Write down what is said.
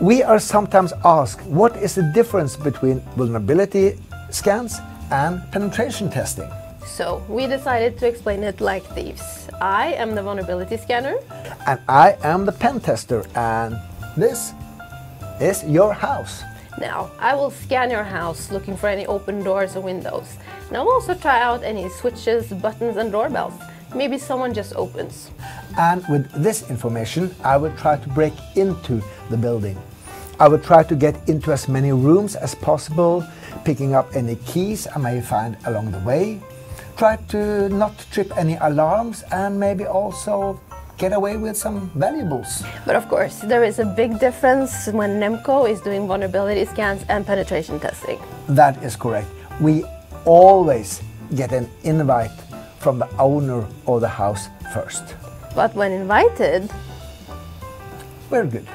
We are sometimes asked what is the difference between vulnerability scans and penetration testing. So we decided to explain it like thieves. I am the vulnerability scanner. And I am the pen tester, and this is your house. Now, I will scan your house looking for any open doors or windows. And I'll also try out any switches, buttons and doorbells. Maybe someone just opens. And with this information, I will try to break into the building. I will try to get into as many rooms as possible, picking up any keys I may find along the way. Try to not trip any alarms and maybe also get away with some valuables. But of course, there is a big difference when Nemko is doing vulnerability scans and penetration testing. That is correct. We always get an invite from the owner of the house first. But when invited, We're good.